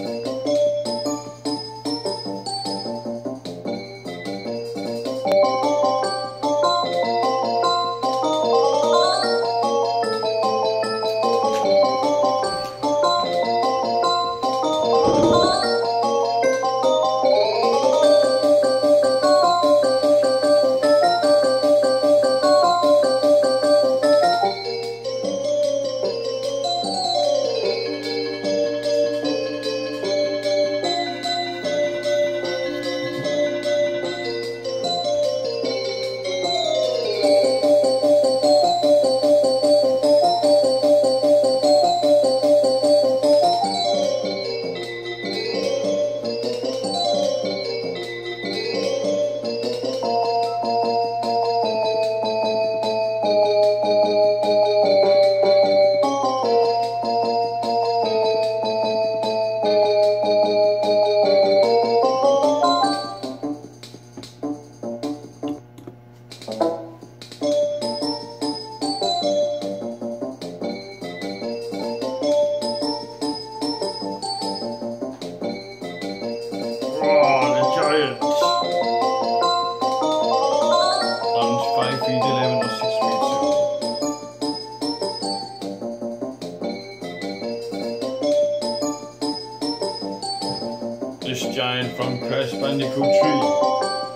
you This giant from Crash Bandicoot 3.